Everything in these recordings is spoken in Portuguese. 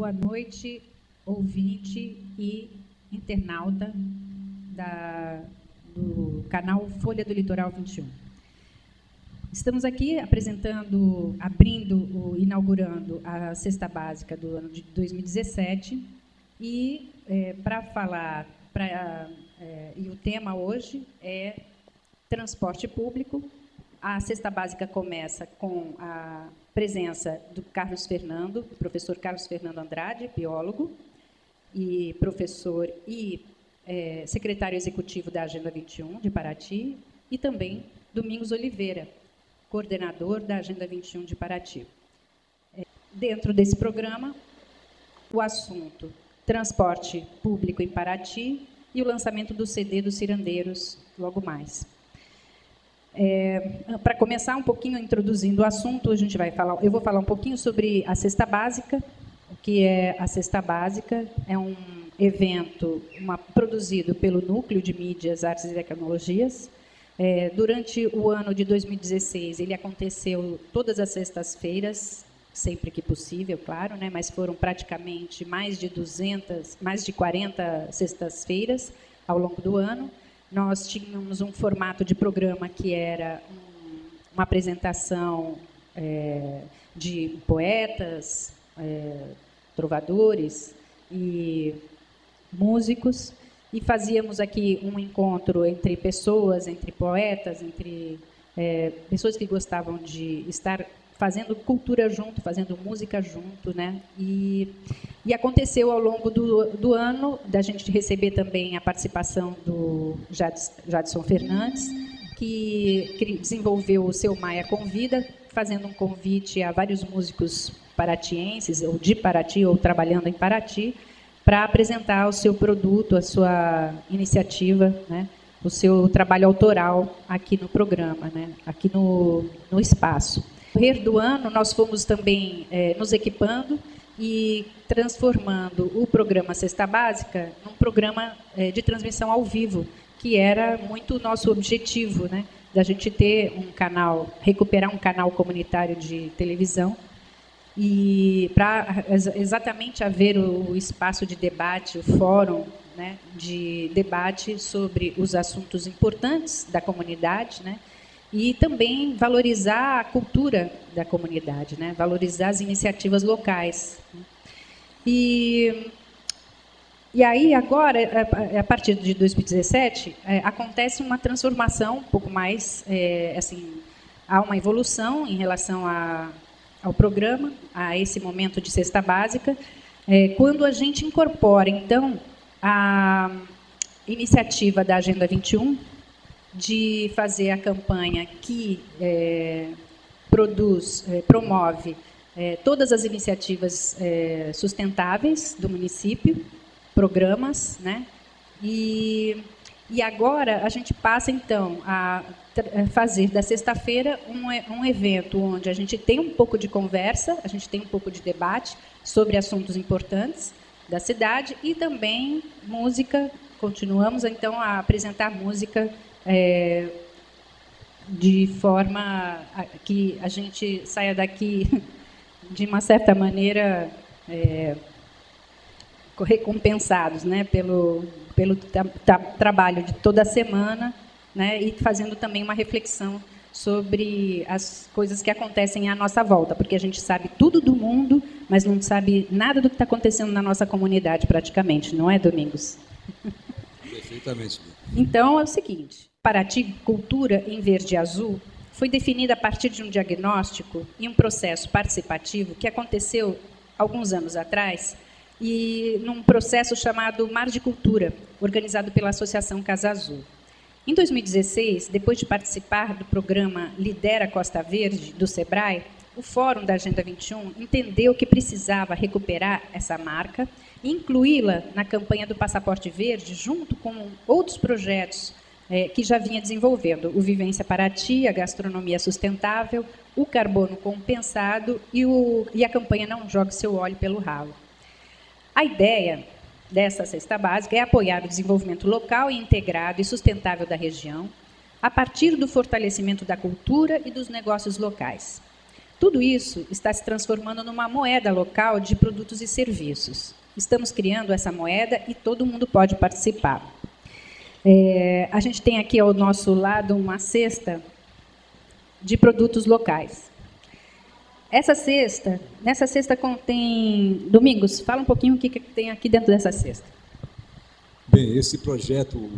boa noite, ouvinte e internauta da, do canal Folha do Litoral 21. Estamos aqui apresentando, abrindo, inaugurando a cesta básica do ano de 2017 e é, para falar, pra, é, e o tema hoje é transporte público. A cesta básica começa com a presença do Carlos Fernando, professor Carlos Fernando Andrade, biólogo, e professor e é, secretário executivo da Agenda 21 de Paraty, e também Domingos Oliveira, coordenador da Agenda 21 de Paraty. É, dentro desse programa, o assunto transporte público em Paraty e o lançamento do CD dos Cirandeiros logo mais. É, Para começar um pouquinho introduzindo o assunto, a gente vai falar, eu vou falar um pouquinho sobre a cesta básica, o que é a cesta básica, é um evento uma, produzido pelo Núcleo de Mídias, Artes e Tecnologias, é, durante o ano de 2016, ele aconteceu todas as sextas-feiras, sempre que possível, claro, né, mas foram praticamente mais de 200, mais de 40 sextas-feiras ao longo do ano. Nós tínhamos um formato de programa que era um, uma apresentação é, de poetas, é, trovadores e músicos. E fazíamos aqui um encontro entre pessoas, entre poetas, entre é, pessoas que gostavam de estar fazendo cultura junto, fazendo música junto, né? E, e aconteceu ao longo do, do ano da gente receber também a participação do Jadson Fernandes, que, que desenvolveu o seu Maia Convida, fazendo um convite a vários músicos paratienses, ou de Paraty, ou trabalhando em Paraty, para apresentar o seu produto, a sua iniciativa, né, o seu trabalho autoral aqui no programa, né, aqui no, no espaço. No correr do ano, nós fomos também é, nos equipando e transformando o programa Cesta Básica num programa é, de transmissão ao vivo, que era muito o nosso objetivo, né, da gente ter um canal, recuperar um canal comunitário de televisão e para exatamente haver o espaço de debate, o fórum né, de debate sobre os assuntos importantes da comunidade, né, e também valorizar a cultura da comunidade, né, valorizar as iniciativas locais. E, e aí, agora, a partir de 2017, é, acontece uma transformação um pouco mais, é, assim, há uma evolução em relação a ao programa, a esse momento de cesta básica, é, quando a gente incorpora, então, a iniciativa da Agenda 21 de fazer a campanha que é, produz, é, promove é, todas as iniciativas é, sustentáveis do município, programas, né? E, e agora a gente passa, então, a eh, fazer da sexta-feira um, um evento onde a gente tem um pouco de conversa, a gente tem um pouco de debate sobre assuntos importantes da cidade e também música. Continuamos então a apresentar música é, de forma que a gente saia daqui de uma certa maneira é, recompensados, né, pelo pelo tra trabalho de toda a semana né, e fazendo também uma reflexão sobre as coisas que acontecem à nossa volta, porque a gente sabe tudo do mundo, mas não sabe nada do que está acontecendo na nossa comunidade, praticamente, não é, Domingos? Perfeitamente. Então, é o seguinte, Paraty Cultura em Verde Azul foi definida a partir de um diagnóstico e um processo participativo que aconteceu alguns anos atrás e num processo chamado Mar de Cultura, organizado pela Associação Casa Azul. Em 2016, depois de participar do programa Lidera Costa Verde, do SEBRAE, o Fórum da Agenda 21 entendeu que precisava recuperar essa marca e incluí-la na campanha do Passaporte Verde, junto com outros projetos é, que já vinha desenvolvendo, o Vivência Paraty, a Gastronomia Sustentável, o Carbono Compensado e, o, e a campanha Não Jogue Seu Óleo pelo Ralo. A ideia dessa cesta básica é apoiar o desenvolvimento local e integrado e sustentável da região, a partir do fortalecimento da cultura e dos negócios locais. Tudo isso está se transformando numa moeda local de produtos e serviços. Estamos criando essa moeda e todo mundo pode participar. É, a gente tem aqui ao nosso lado uma cesta de produtos locais. Essa cesta, nessa cesta contém. Domingos, fala um pouquinho o que, que tem aqui dentro dessa cesta. Bem, esse projeto.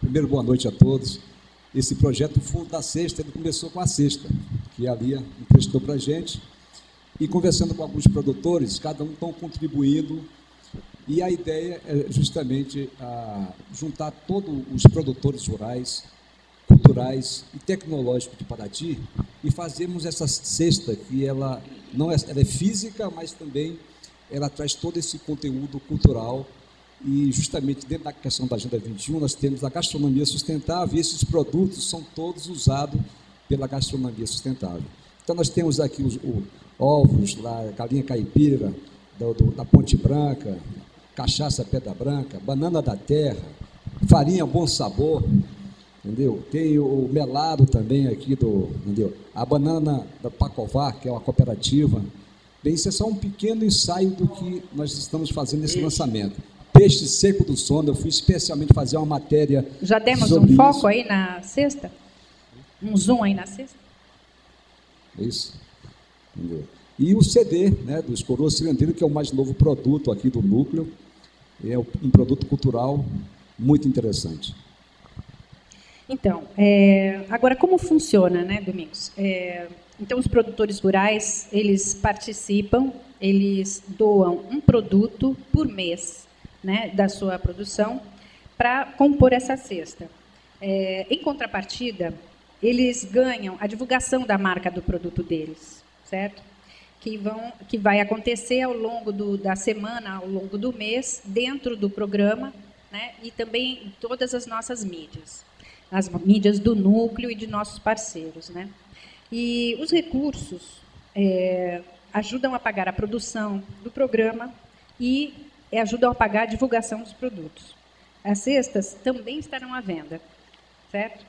Primeiro, boa noite a todos. Esse projeto Fundo da Cesta, ele começou com a cesta, que a Lia emprestou para a gente. E conversando com alguns produtores, cada um estão contribuindo. E a ideia é justamente a, juntar todos os produtores rurais, culturais e tecnológicos de Paraty e fazermos essa cesta que ela não é, ela é física, mas também ela traz todo esse conteúdo cultural e justamente dentro da questão da Agenda 21, nós temos a gastronomia sustentável e esses produtos são todos usados pela gastronomia sustentável. Então nós temos aqui os, os ovos, lá, galinha caipira, do, da Ponte Branca, cachaça Pedra Branca, banana da terra, farinha bom sabor, entendeu? Tem o melado também aqui do, entendeu? A banana da Pacovar, que é uma cooperativa. Bem, isso é só um pequeno ensaio do que nós estamos fazendo nesse lançamento. Peixe seco do sono, eu fui especialmente fazer uma matéria. Já demos um foco aí na sexta? Um zoom aí na sexta? Isso. Entendeu? E o CD, né, dos Coroas Cilindreiros, que é o mais novo produto aqui do núcleo. É um produto cultural muito interessante. Então, é, agora como funciona, né, Domingos? É, então, os produtores rurais, eles participam, eles doam um produto por mês né, da sua produção para compor essa cesta. É, em contrapartida, eles ganham a divulgação da marca do produto deles, certo? Que, vão, que vai acontecer ao longo do, da semana, ao longo do mês, dentro do programa, né, e também em todas as nossas mídias, as mídias do núcleo e de nossos parceiros. Né? E os recursos é, ajudam a pagar a produção do programa e e ajudam a pagar a divulgação dos produtos. As cestas também estarão à venda, certo?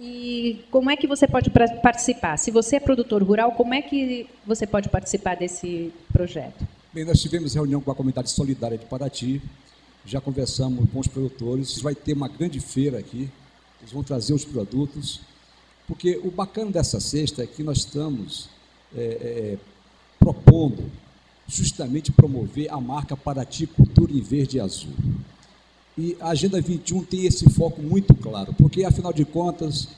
E como é que você pode participar? Se você é produtor rural, como é que você pode participar desse projeto? Bem, nós tivemos reunião com a comunidade solidária de Paraty, já conversamos com os produtores, vai ter uma grande feira aqui, eles vão trazer os produtos, porque o bacana dessa cesta é que nós estamos é, é, propondo justamente promover a marca Paraty Cultura em Verde e Azul. E a Agenda 21 tem esse foco muito claro, porque, afinal de contas,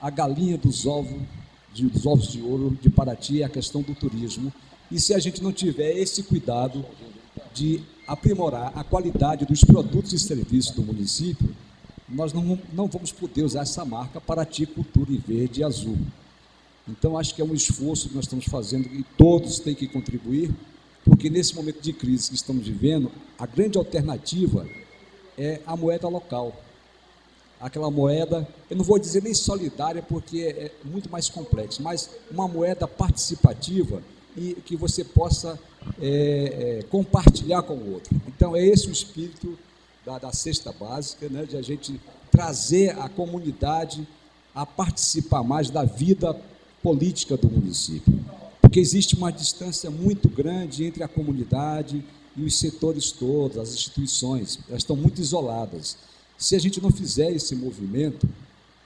a galinha dos ovos, de, dos ovos de ouro de Paraty é a questão do turismo. E se a gente não tiver esse cuidado de aprimorar a qualidade dos produtos e serviços do município, nós não, não vamos poder usar essa marca Paraty Cultura em Verde e Azul. Então, acho que é um esforço que nós estamos fazendo e todos têm que contribuir porque nesse momento de crise que estamos vivendo, a grande alternativa é a moeda local. Aquela moeda, eu não vou dizer nem solidária, porque é muito mais complexo, mas uma moeda participativa e que você possa é, é, compartilhar com o outro. Então, é esse o espírito da, da cesta básica, né, de a gente trazer a comunidade a participar mais da vida política do município porque existe uma distância muito grande entre a comunidade e os setores todos, as instituições, elas estão muito isoladas. Se a gente não fizer esse movimento,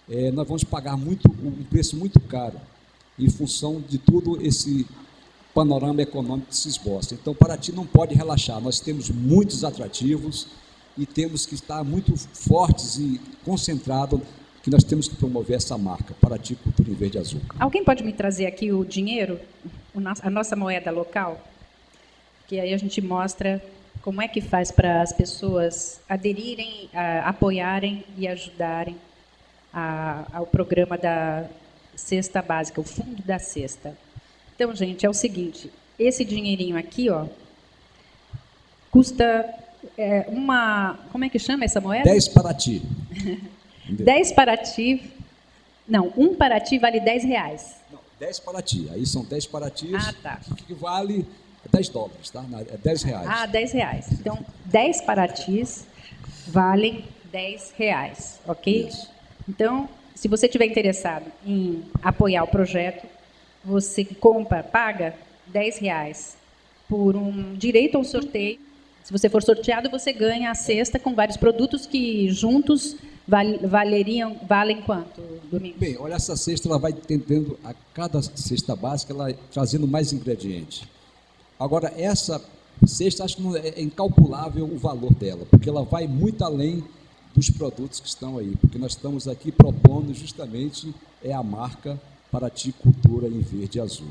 é, nós vamos pagar muito, um preço muito caro em função de todo esse panorama econômico que se esboça. Então, Paraty não pode relaxar. Nós temos muitos atrativos e temos que estar muito fortes e concentrados que nós temos que promover essa marca, Paraty Cultura em Verde Azul. Alguém pode me trazer aqui o dinheiro? a nossa moeda local, que aí a gente mostra como é que faz para as pessoas aderirem, a, apoiarem e ajudarem a, ao programa da cesta básica, o fundo da cesta. Então, gente, é o seguinte: esse dinheirinho aqui, ó, custa é, uma. Como é que chama essa moeda? 10 Paraty. 10 Paraty. Não, um Paraty vale 10 reais. 10 Paraty. Aí são 10 Paraty, ah, tá. que vale 10 dólares, tá? É 10 reais. Ah, 10 reais. Então, 10 Paratis valem 10 reais, ok? Isso. Então, se você estiver interessado em apoiar o projeto, você compra, paga 10 reais por um direito ao sorteio. Se você for sorteado, você ganha a cesta com vários produtos que juntos valeriam, valem quanto, Domingos? Bem, olha, essa cesta ela vai tentando, a cada cesta básica, ela trazendo mais ingredientes. Agora, essa cesta, acho que é, é incalculável o valor dela, porque ela vai muito além dos produtos que estão aí, porque nós estamos aqui propondo justamente é a marca Paraty Cultura em verde e azul.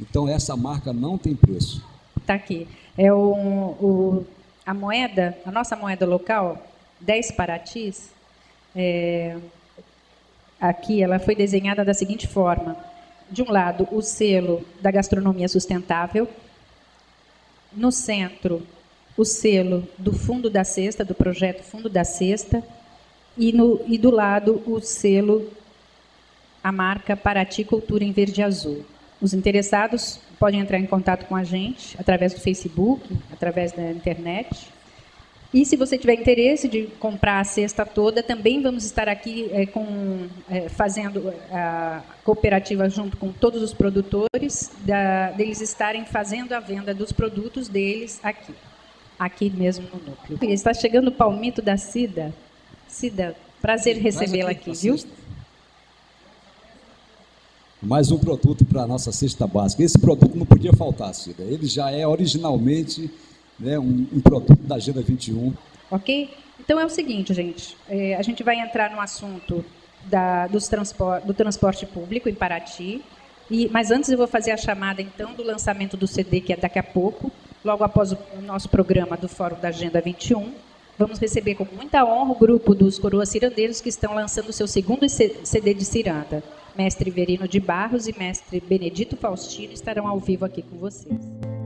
Então, essa marca não tem preço. Está aqui. É o, o, a moeda, a nossa moeda local, 10 Paratis, é, aqui ela foi desenhada da seguinte forma: de um lado, o selo da gastronomia sustentável, no centro, o selo do Fundo da Cesta, do projeto Fundo da Cesta, e, no, e do lado, o selo, a marca Paraty Cultura em Verde Azul. Os interessados podem entrar em contato com a gente através do Facebook, através da internet. E se você tiver interesse de comprar a cesta toda, também vamos estar aqui é, com, é, fazendo a cooperativa junto com todos os produtores, da, deles estarem fazendo a venda dos produtos deles aqui, aqui mesmo no núcleo. Está chegando o palmito da Cida. Cida, prazer recebê-la aqui, aqui viu? Mais um produto para a nossa cesta básica. Esse produto não podia faltar, Cida. Ele já é originalmente né, um, um produto da Agenda 21. Ok? Então é o seguinte, gente. É, a gente vai entrar no assunto da, dos transpor, do transporte público em Paraty. E, mas antes eu vou fazer a chamada então do lançamento do CD, que é daqui a pouco, logo após o, nosso programa do Fórum da Agenda 21. Vamos receber com muita honra o grupo dos Coroas Cirandeiros que estão lançando o seu segundo CD de ciranda. Mestre Verino de Barros e mestre Benedito Faustino estarão ao vivo aqui com vocês.